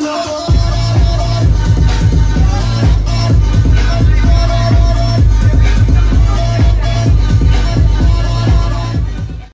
no.